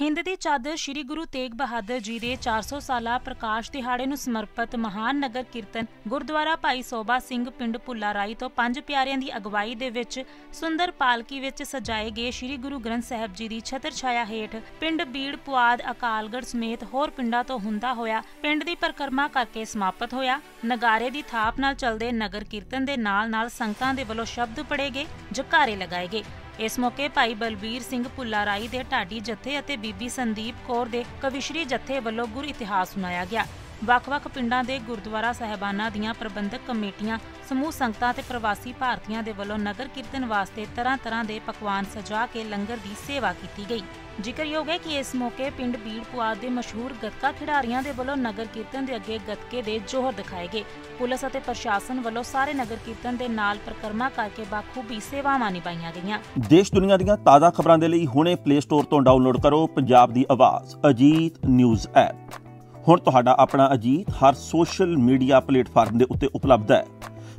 ਹਿੰਦ ਦੀ ਚਾਦਰ ਸ੍ਰੀ ਗੁਰੂ ਤੇਗ ਬਹਾਦਰ ਜੀ ਦੇ 400 ਸਾਲਾ ਪ੍ਰਕਾਸ਼ ਦਿਹਾੜੇ ਨੂੰ ਸਮਰਪਿਤ ਮਹਾਨ ਨਗਰ ਕੀਰਤਨ ਗੁਰਦੁਆਰਾ ਭਾਈ ਸੋਭਾ ਸਿੰਘ ਪਿੰਡ ਭੁੱਲਾ ਰਾਈ ਤੋਂ ਪੰਜ ਪਿਆਰਿਆਂ ਦੀ ਅਗਵਾਈ ਦੇ ਵਿੱਚ ਸੁੰਦਰ ਪਾਲਕੀ ਵਿੱਚ ਸਜਾਏ ਗਏ ਸ੍ਰੀ ਗੁਰੂ ਗ੍ਰੰਥ ਸਾਹਿਬ ਜੀ ਦੀ ਛਤਰ ਛਾਇਆ ਹੇਠ ਪਿੰਡ ਬੀੜ ਪੁਆਦ ਅਕਾਲਗੜ ਸਮੇਤ ਹੋਰ ਪਿੰਡਾਂ ਤੋਂ ਹੁੰਦਾ ਹੋਇਆ ਪਿੰਡ ਦੀ ਪਰਿਕਰਮਾ ਕਰਕੇ ਸਮਾਪਤ ਹੋਇਆ। ਨਗਾਰੇ ਦੀ ਥਾਪ ਨਾਲ ਚੱਲਦੇ ਨਗਰ ਕੀਰਤਨ ਦੇ ਨਾਲ-ਨਾਲ ਸੰਗਤਾਂ ਦੇ ਵੱਲੋਂ ਸ਼ਬਦ ਪੜ੍ਹੇ ਗਏ, ਜਕਾਰੇ ਲਗਾਏ ਗਏ। ਇਸ ਮੌਕੇ ਭਾਈ ਬਲਬੀਰ ਸਿੰਘ ਭੁੱਲਾਰਾਈ ਦੇ ਢਾਡੀ ਜਥੇ ਅਤੇ ਬੀਬੀ ਸੰਦੀਪ ਕੌਰ ਦੇ ਕਵਿਸ਼ਰੀ ਜਥੇ ਵੱਲੋਂ ਗੁਰ ਇਤਿਹਾਸ ਸੁਣਾਇਆ ਗਿਆ। ਵੱਖ-ਵੱਖ ਪਿੰਡਾਂ ਦੇ ਗੁਰਦੁਆਰਾ ਸਹਿਬਾਨਾਂ ਦੀਆਂ ਪ੍ਰਬੰਧਕ ਕਮੇਟੀਆਂ, ਸਮੂਹ ਸੰਗਤਾਂ ਤੇ ਪ੍ਰਵਾਸੀ ਭਾਰਤੀਆਂ ਦੇ ਵੱਲੋਂ ਨਗਰ ਕੀਰਤਨ ਵਾਸਤੇ ਤਰ੍ਹਾਂ-ਤਰ੍ਹਾਂ ਦੇ ਪਕਵਾਨ ਸਜਾ ਕੇ ਲੰਗਰ ਦੀ ਸੇਵਾ ਕੀਤੀ ਗਈ। ਜ਼ਿਕਰਯੋਗ ਹੈ ਕਿ ਇਸ ਮੌਕੇ ਪਿੰਡ ਬੀੜ ਦੇ ਮਸ਼ਹੂਰ ਗੱਤਕਾ ਖਿਡਾਰੀਆਂ ਦੇ ਵੱਲੋਂ ਨਗਰ ਕੀਰਤਨ ਦੇ ਅੱਗੇ ਗੱਤਕੇ ਦੇ ਜੋਹਰ ਦਿਖਾਏ ਗਏ। ਪੁਲਿਸ ਅਤੇ ਪ੍ਰਸ਼ਾਸਨ ਵੱਲੋਂ ਸਾਰੇ ਨਗਰ ਕੀਰਤਨ ਦੇ ਨਾਲ ਪ੍ਰਕਰਮਾ ਕਰਕੇ ਬਾਖੂਬੀ ਸੇਵਾਵਾਂ ਨਿਭਾਈਆਂ ਗਈਆਂ। ਦੇਸ਼ ਦੁਨੀਆ ਦੀਆਂ ਤਾਜ਼ਾ ਖਬਰਾਂ ਦੇ ਲਈ ਹੁਣੇ ਪਲੇ ਸਟੋਰ ਤੋਂ ਡਾਊਨਲੋਡ ਕਰੋ ਪੰਜਾਬ ਦੀ ਆਵਾਜ਼, ਅਜੀਤ ਨਿਊਜ਼ ਐਪ। ਹੁਣ ਤੁਹਾਡਾ ਆਪਣਾ ਅਜੀਤ ਹਰ ਸੋਸ਼ਲ ਮੀਡੀਆ ਪਲੇਟਫਾਰਮ ਦੇ ਉੱਤੇ ਉਪਲਬਧ ਹੈ।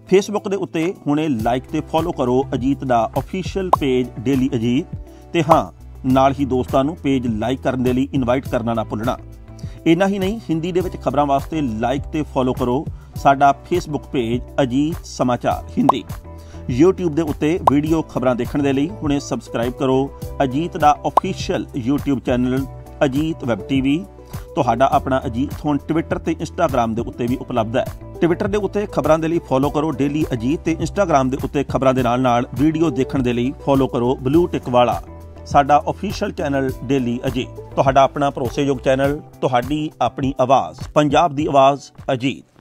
ਫੇਸਬੁੱਕ ਦੇ ਉੱਤੇ ਹੁਣੇ ਲਾਈਕ ਤੇ ਫੋਲੋ ਕਰੋ ਅਜੀਤ ਦਾ ਅਫੀਸ਼ੀਅਲ ਪੇਜ ਡੇਲੀ ਅਜੀਤ ਤੇ ਹਾਂ, ਨਾਲ ਹੀ ਦੋਸਤਾਂ ਨੂੰ ਪੇਜ ਲਾਈਕ ਕਰਨ ਦੇ ਲਈ ਇਨਵਾਈਟ ਕਰਨਾ ਨਾ ਭੁੱਲਣਾ। ਇੰਨਾ ਹੀ ਨਹੀਂ, ਹਿੰਦੀ ਦੇ ਵਿੱਚ ਖਬਰਾਂ ਵਾਸਤੇ ਲਾਈਕ ਤੇ ਫੋਲੋ ਕਰੋ ਸਾਡਾ ਫੇਸਬੁੱਕ ਪੇਜ ਅਜੀਤ ਸਮਾਚਾਰ ਹਿੰਦੀ। YouTube ਦੇ ਉੱਤੇ ਵੀਡੀਓ ਖਬਰਾਂ ਦੇਖਣ ਦੇ ਲਈ ਹੁਣੇ ਸਬਸਕ੍ਰਾਈਬ ਕਰੋ ਅਜੀਤ ਦਾ official YouTube channel Ajit web TV ਤੁਹਾਡਾ ਆਪਣਾ ਅਜੀਤ ਹੁਣ ਟਵਿੱਟਰ ਤੇ ਇੰਸਟਾਗ੍ਰam ਦੇ ਉੱਤੇ ਵੀ ਉਪਲਬਧ ਹੈ। ਟਵਿੱਟਰ ਦੇ ਉੱਤੇ ਖਬਰਾਂ ਦੇ ਲਈ ਫੋਲੋ ਕਰੋ ਡੇਲੀ ਅਜੀਤ ਤੇ ਇੰਸਟਾਗ੍ਰam ਦੇ ਉੱਤੇ ਖਬਰਾਂ ਦੇ ਨਾਲ ਨਾਲ ਵੀਡੀਓ ਦੇਖਣ ਦੇ ਲਈ ਫੋਲੋ ਕਰੋ ਬਲੂ ਟਿਕ ਵਾਲਾ। ਸਾਡਾ ਅਫੀਸ਼ੀਅਲ ਚੈਨਲ ਡੇਲੀ ਅਜੀਤ ਤੁਹਾਡਾ ਆਪਣਾ ਭਰੋਸੇਯੋਗ ਚੈਨਲ ਤੁਹਾਡੀ ਆਪਣੀ ਆਵਾਜ਼, ਪੰਜਾਬ ਦੀ ਆਵਾਜ਼, ਅਜੀਤ।